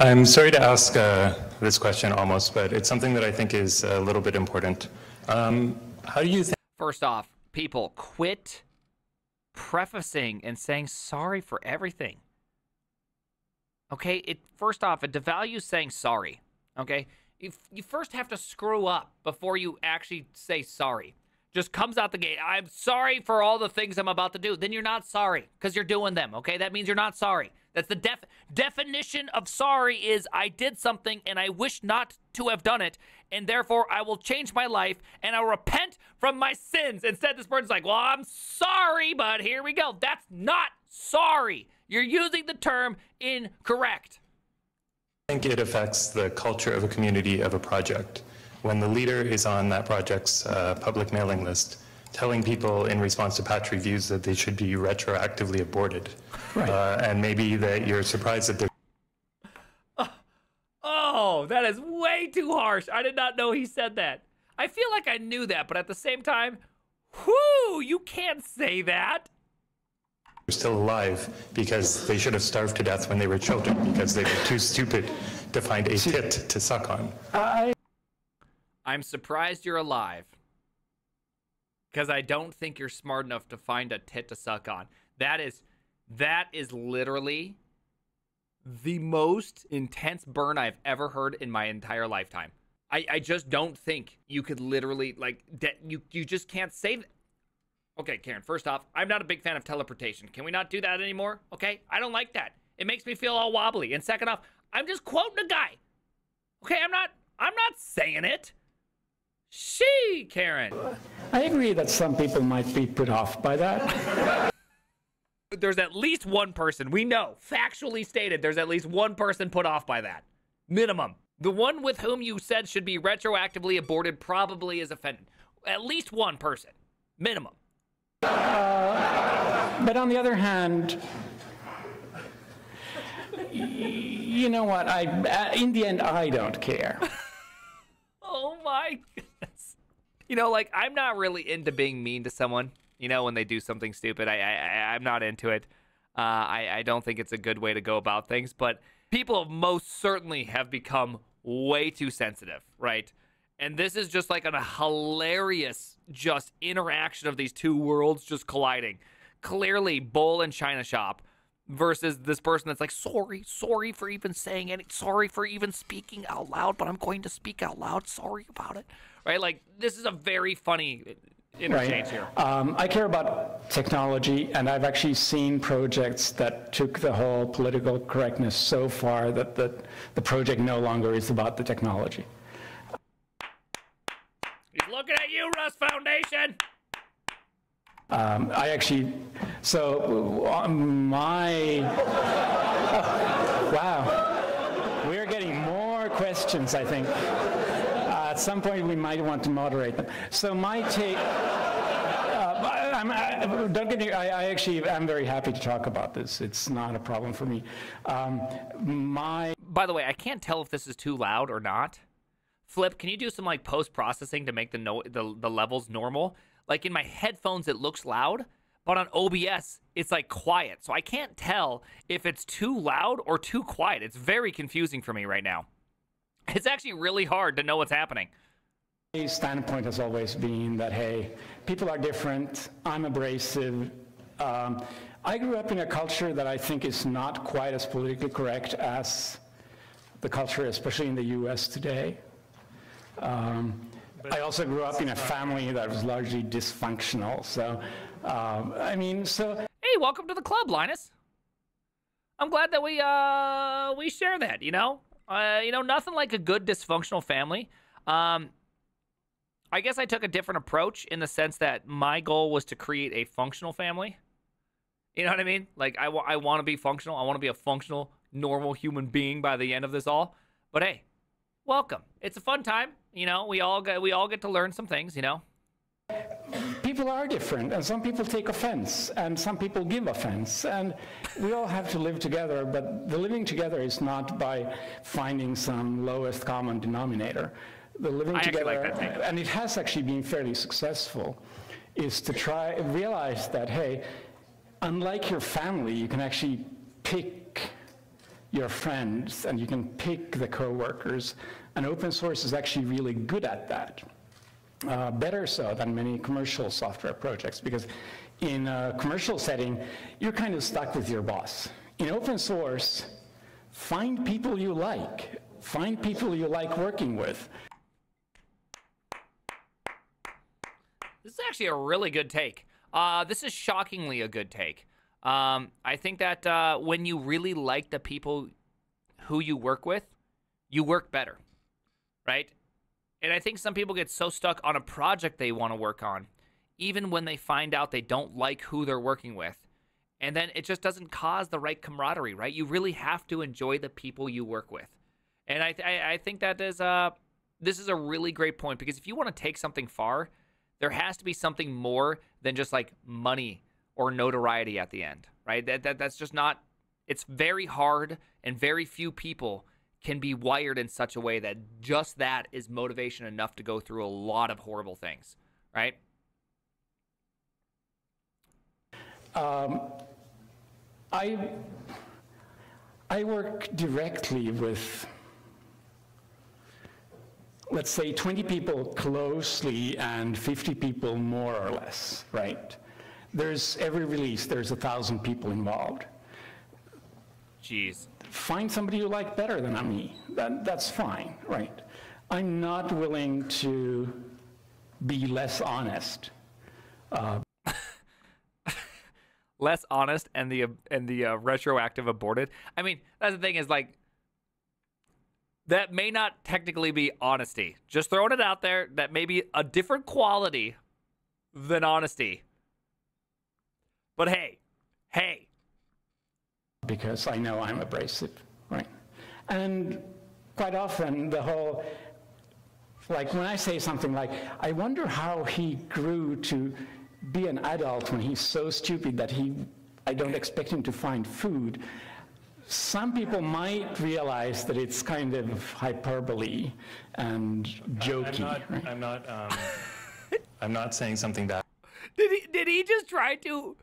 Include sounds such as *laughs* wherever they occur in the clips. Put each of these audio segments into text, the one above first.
I'm sorry to ask uh, this question almost, but it's something that I think is a little bit important. Um, how do you think? First off, people, quit prefacing and saying sorry for everything. Okay, it first off, it devalues saying sorry. Okay, you, you first have to screw up before you actually say sorry. Just comes out the gate. I'm sorry for all the things I'm about to do. Then you're not sorry because you're doing them. Okay, that means you're not sorry. That's the def- definition of sorry is I did something and I wish not to have done it, and therefore I will change my life and I'll repent from my sins. Instead, this person's like, well, I'm sorry, but here we go. That's not sorry. You're using the term incorrect. I think it affects the culture of a community of a project. When the leader is on that project's uh, public mailing list, telling people in response to patch reviews that they should be retroactively aborted. Right. Uh, and maybe that you're surprised that they're. Oh, that is way too harsh. I did not know he said that. I feel like I knew that, but at the same time, whoo, you can't say that. They're still alive because they should have starved to death when they were children because they were too stupid to find a tit to suck on. I... I'm surprised you're alive because I don't think you're smart enough to find a tit to suck on. That is that is literally the most intense burn I've ever heard in my entire lifetime. I, I just don't think you could literally like de- you you just can't say that. Okay, Karen, first off, I'm not a big fan of teleportation. Can we not do that anymore? Okay? I don't like that. It makes me feel all wobbly. And second off, I'm just quoting a guy. Okay, I'm not I'm not saying it. She, Karen. I agree that some people might be put off by that. *laughs* there's at least one person we know, factually stated, there's at least one person put off by that. Minimum. The one with whom you said should be retroactively aborted probably is offended. At least one person. Minimum. Uh, but on the other hand, you know what? I, in the end, I don't care. *laughs* oh my goodness. You know, like, I'm not really into being mean to someone. You know, when they do something stupid, I, I I'm not into it. Uh, I I don't think it's a good way to go about things. But people most certainly have become way too sensitive, right? And this is just like a hilarious just interaction of these two worlds just colliding. Clearly, Bull and China Shop versus this person that's like, sorry, sorry for even saying any, sorry for even speaking out loud, but I'm going to speak out loud. Sorry about it. Right? Like, this is a very funny interchange right. here. Um, I care about technology, and I've actually seen projects that took the whole political correctness so far that the, the project no longer is about the technology. He's looking at you, Rust Foundation. Um, I actually, so my, oh, wow, we're getting more questions, I think at some point we might want to moderate them. So my take, uh, I'm, I, don't get me, I, I actually, I'm very happy to talk about this. It's not a problem for me. Um, my. By the way, I can't tell if this is too loud or not. Flip, can you do some like post processing to make the, no, the the levels normal? Like in my headphones, it looks loud, but on OBS, it's like quiet. So I can't tell if it's too loud or too quiet. It's very confusing for me right now. It's actually really hard to know what's happening. My standpoint has always been that, hey, people are different, I'm abrasive. Um, I grew up in a culture that I think is not quite as politically correct as the culture, especially in the US today. Um, I also grew up in a family that was largely dysfunctional. So, um, I mean, so. Hey, welcome to the club, Linus. I'm glad that we uh we share that. You know, uh, you know, nothing like a good dysfunctional family. Um, I guess I took a different approach in the sense that my goal was to create a functional family. You know what I mean? Like I, I want to be functional. I want to be a functional, normal human being by the end of this all. But hey, welcome. It's a fun time. You know, we all get we all get to learn some things. You know people are different, and some people take offense, and some people give offense, and we all have to live together, but the living together is not by finding some lowest common denominator. The living I together, like and it has actually been fairly successful, is to try, realize that, hey, unlike your family, you can actually pick your friends and you can pick the coworkers. And open source is actually really good at that. Uh, better so than many commercial software projects because in a commercial setting, you're kind of stuck with your boss. In open source, find people you like, find people you like working with. This is actually a really good take. Uh, this is shockingly a good take. Um, I think that uh, when you really like the people who you work with, you work better, right? And I think some people get so stuck on a project they want to work on, even when they find out they don't like who they're working with. And then it just doesn't cause the right camaraderie, right? You really have to enjoy the people you work with. And I, I, I think that is uh, this is a really great point because if you want to take something far, there has to be something more than just like money or notoriety at the end, right? That, that that's just not. It's very hard, and very few people can be wired in such a way that just that is motivation enough to go through a lot of horrible things, right? Um, I I work directly with let's say 20 people closely and 50 people more or less, right? There's every release, there's a thousand people involved. Jeez. Find somebody you like better than me. That, that's fine, right? I'm not willing to be less honest. Uh, *laughs* less honest and the and the uh, retroactive aborted. I mean, that's the thing is like that may not technically be honesty. Just throwing it out there that may be a different quality than honesty. But hey, hey. Because I know I'm abrasive, right? And quite often the whole, like when I say something like, I wonder how he grew to be an adult when he's so stupid that he, I don't expect him to find food some people might realize that it's kind of hyperbole and jokey. I'm not, right? I'm not, um, I'm not saying something bad. *laughs* Did he, did he just try to,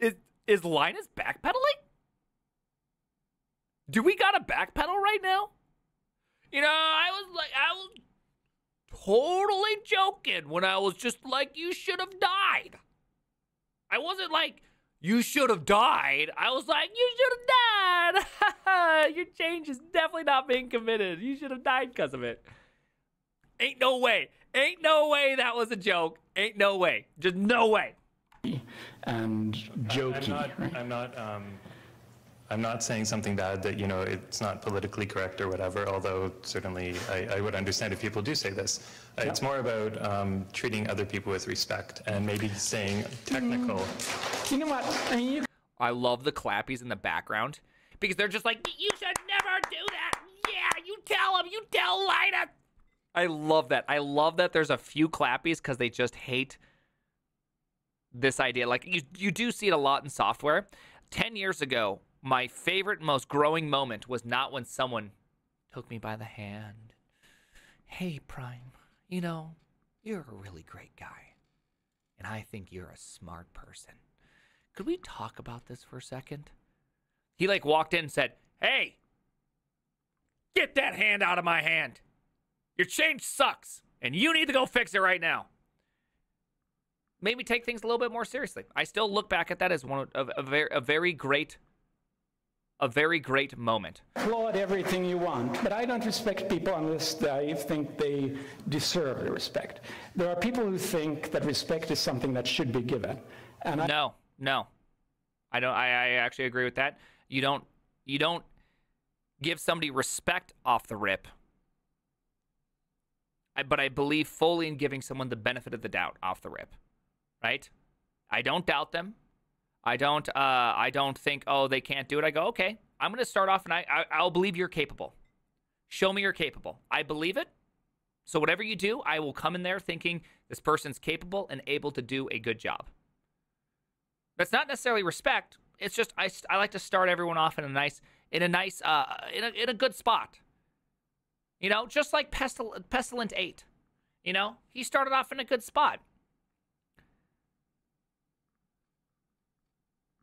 is, is Linus backpedaling? Do we got a backpedal right now? You know, I was like, I was totally joking when I was just like, you should have died. I wasn't like, you should have died. I was like, you should have died. *laughs* Your change is definitely not being committed. You should have died because of it. Ain't no way. Ain't no way that was a joke. Ain't no way. Just no way. And jokey. I'm not, right? I'm not, um, I'm not saying something bad that, you know, it's not politically correct or whatever, although certainly I, I would understand if people do say this. Uh, It's more about um, treating other people with respect and maybe saying technical. You know what? I mean, you I love the clappies in the background because they're just like, you should never do that. Yeah, you tell him. You tell Lina. I love that. I love that there's a few clappies because they just hate this idea. Like you, you do see it a lot in software. Ten years ago, my favorite, most growing moment was not when someone took me by the hand. Hey, Prime, you know, you're a really great guy. And I think you're a smart person. Could we talk about this for a second? He like walked in and said, Hey, get that hand out of my hand. Your change sucks, and you need to go fix it right now. Made me take things a little bit more seriously. I still look back at that as one of a, very, a very great a very great moment. applaud everything you want, but I don't respect people unless I think they deserve the respect. There are people who think that respect is something that should be given. And I, No, no, I don't. I, I actually agree with that. You don't. You don't give somebody respect off the rip. I, but I believe fully in giving someone the benefit of the doubt off the rip, right? I don't doubt them. I don't. Uh, I don't think. Oh, they can't do it. I go. Okay. I'm going to start off, and I, I I'll believe you're capable. Show me you're capable. I believe it. So whatever you do, I will come in there thinking this person's capable and able to do a good job. That's not necessarily respect. It's just I, I like to start everyone off in a nice in a nice uh in a in a good spot. You know, just like Pestil- Pestilent 8. You know, he started off in a good spot.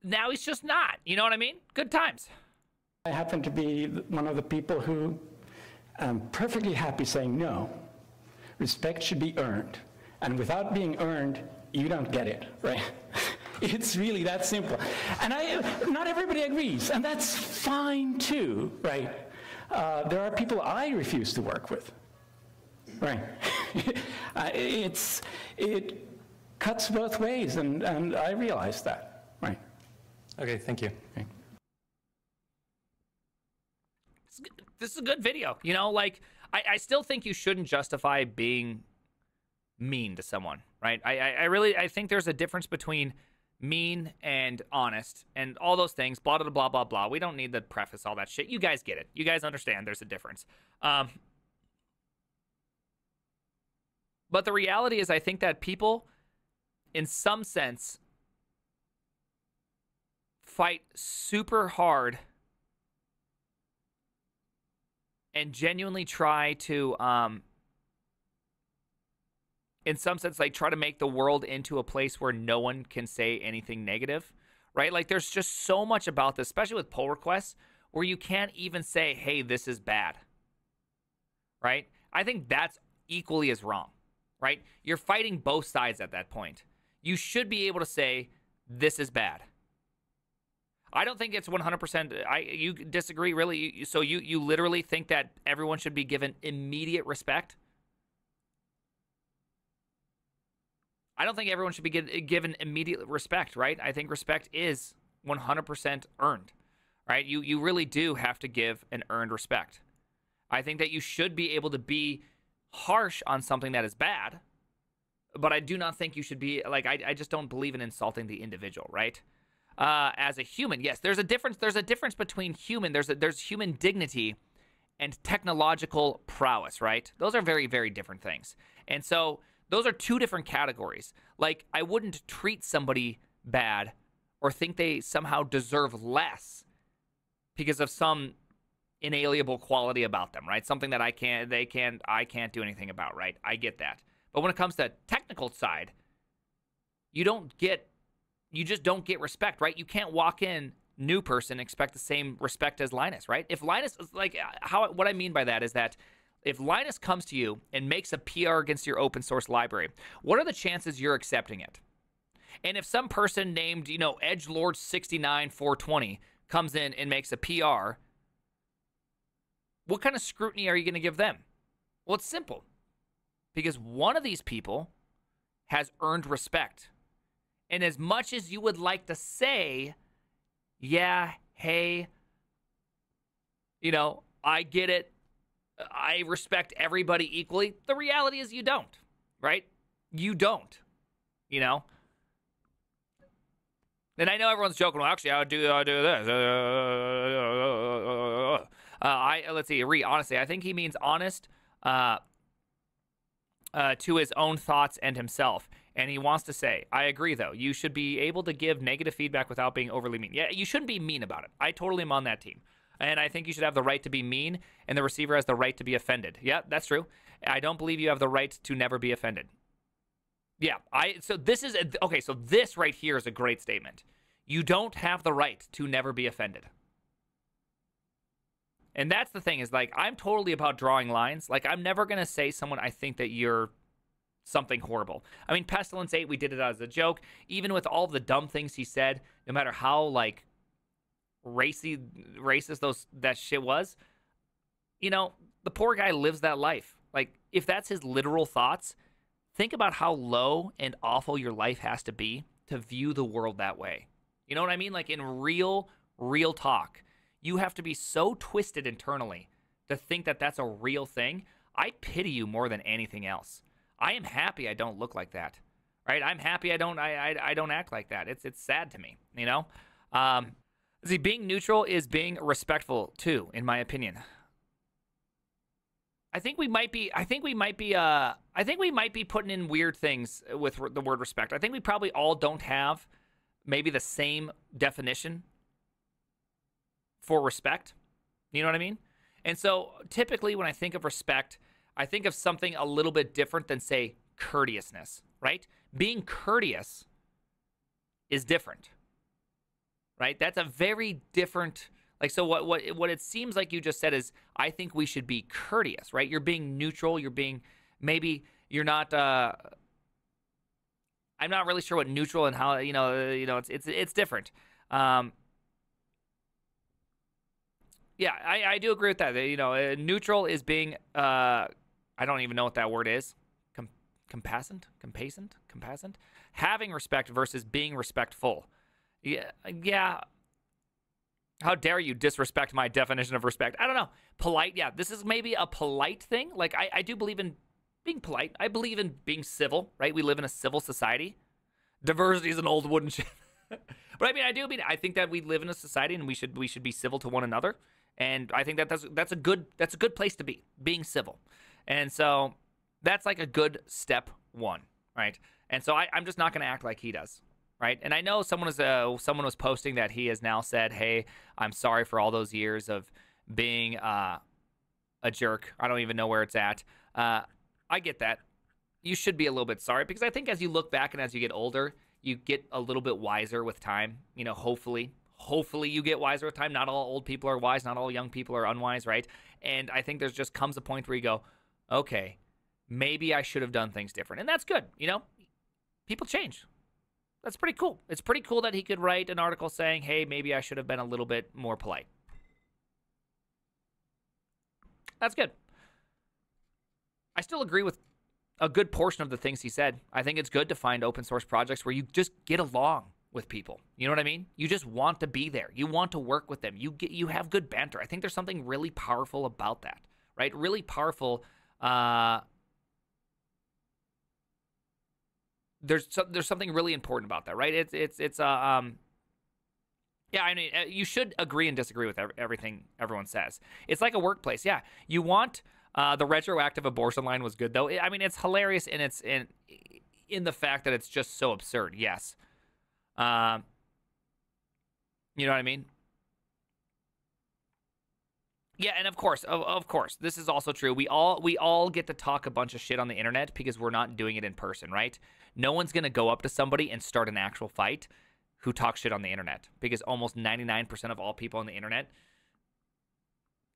Now he's just not. You know what I mean? Good times. I happen to be one of the people who am perfectly happy saying no. Respect should be earned. And without being earned, you don't get it, *laughs* right? it's really that simple. And I, not everybody agrees, and that's fine too, right? Uh, there are people I refuse to work with, right? *laughs* uh, it's, it cuts both ways, and, and I realize that, right? Okay, thank you. Okay. This is a good video. You know, like, I, I still think you shouldn't justify being mean to someone, right? I, I, I really, I think there's a difference between mean and honest and all those things, blah, blah, blah, blah, blah. We don't need to preface all that shit. You guys get it. You guys understand there's a difference. Um, but the reality is, I think that people, in some sense, fight super hard and genuinely try to um, in some sense like try to make the world into a place where no one can say anything negative right? Like there's just so much about this especially with pull requests where you can't even say hey this is bad right? I think that's equally as wrong right? You're fighting both sides at that point. You should be able to say this is bad I don't think it's 100%. I you disagree really. So you you literally think that everyone should be given immediate respect? I don't think everyone should be given immediate respect, right? I think respect is 100% earned, right? You you really do have to give an earned respect. I think that you should be able to be harsh on something that is bad, but I do not think you should be like I, I just don't believe in insulting the individual, right? Uh, as a human. Yes, there's a difference. There's a difference between human. There's a, there's human dignity and technological prowess, right? Those are very very different things. And so those are two different categories. Like I wouldn't treat somebody bad or think they somehow deserve less because of some inalienable quality about them, right? Something that I can't they can't I can't do anything about, right? I get that. But when it comes to technical side, you don't get you just don't get respect, right? You can't walk in new person expect the same respect as Linus, right? If Linus like how what I mean by that is that if Linus comes to you and makes a PR against your open source library, what are the chances you're accepting it? And if some person named, you know, Edge Lord 69 420 comes in and makes a PR, what kind of scrutiny are you going to give them? Well, it's simple. Because one of these people has earned respect and as much as you would like to say, yeah, hey, you know, I get it. I respect everybody equally. The reality is you don't, right? You don't, you know? And I know everyone's joking. Well, actually, I would do, I do this. Uh, I let's see. Re honestly, I think he means honest uh, uh, to his own thoughts and himself. And he wants to say, I agree, though. You should be able to give negative feedback without being overly mean. Yeah, you shouldn't be mean about it. I totally am on that team. And I think you should have the right to be mean, and the receiver has the right to be offended. Yeah, that's true. I don't believe you have the right to never be offended. Yeah, I so this is okay, so this right here is a great statement. You don't have the right to never be offended. And that's the thing is like I'm totally about drawing lines. Like I'm never going to say someone I think that you're something horrible. I mean, Pestilence 8, we did it as a joke. Even with all the dumb things he said, no matter how like racy racist those that shit was, you know, the poor guy lives that life. Like, if that's his literal thoughts, think about how low and awful your life has to be to view the world that way. You know what I mean? Like in real, real talk, you have to be so twisted internally to think that that's a real thing. I pity you more than anything else. I am happy I don't look like that. Right? I'm happy I don't I I, I don't act like that. It's it's sad to me, you know? Um see being neutral is being respectful too, in my opinion. I think we might be I think we might be uh I think we might be putting in weird things with the word respect. I think we probably all don't have maybe the same definition for respect. You know what I mean? And so typically when I think of respect, I think of something a little bit different than, say, courteousness, right? Being courteous is different, right? That's a very different, Like so what what what it seems like you just said is I think we should be courteous, right? You're being neutral, you're being maybe you're not uh I'm not really sure what neutral and how you know, uh, you know, it's it's it's different. Um yeah, I, I do agree with that. You know, uh, neutral is being uh I don't even know what that word is. Com- compassant, compasant, compassant. Having respect versus being respectful. Yeah, yeah. How dare you disrespect my definition of respect? I don't know. Polite, yeah. This is maybe a polite thing. Like I, I do believe in being polite. I believe in being civil, right? We live in a civil society. Diversity is an old wooden ship. *laughs* but I mean, I do mean I think that we live in a society and we should we should be civil to one another. And I think that that's that's a good that's a good place to be, being civil. And so that's like a good step one, right? And so I, I'm just not going to act like he does, right? And I know someone was uh, someone was posting that he has now said, "Hey, I'm sorry for all those years of being uh, a jerk." I don't even know where it's at. Uh, I get that. You should be a little bit sorry because I think as you look back and as you get older, you get a little bit wiser with time. You know, hopefully, hopefully you get wiser with time. Not all old people are wise. Not all young people are unwise, right? And I think there's just comes a point where you go, okay, maybe I should have done things different. And that's good. You know, people change. That's pretty cool. It's pretty cool that he could write an article saying, hey, maybe I should have been a little bit more polite. That's good. I still agree with a good portion of the things he said. I think it's good to find open source projects where you just get along with people. You know what I mean? You just want to be there. You want to work with them. You get you have good banter. I think there's something really powerful about that, right? Really powerful uh, there's so, there's something really important about that, right? It's it's it's uh, um yeah, I mean uh, you should agree and disagree with everything everyone says. It's like a workplace. Yeah, you want uh, the retroactive abortion line was good though. I mean, it's hilarious and it's in in the fact that it's just so absurd. Yes. Um, you know what I mean? Yeah, and of course, of, of course, this is also true. We all we all get to talk a bunch of shit on the internet because we're not doing it in person, right? No one's gonna go up to somebody and start an actual fight who talks shit on the internet because almost 99% of all people on the internet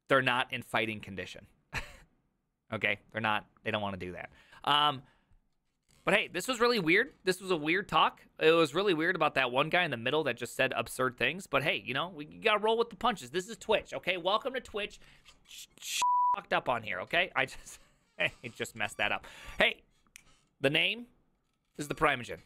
they're not in fighting condition. *laughs* okay, they're not. They don't want to do that. Um, but hey, this was really weird. This was a weird talk. It was really weird about that one guy in the middle that just said absurd things. But hey, you know, we gotta roll with the punches. This is Twitch, okay? Welcome to Twitch. Fucked up on here, okay? I just, *laughs* I just messed that up. Hey, the name is the Primeagen.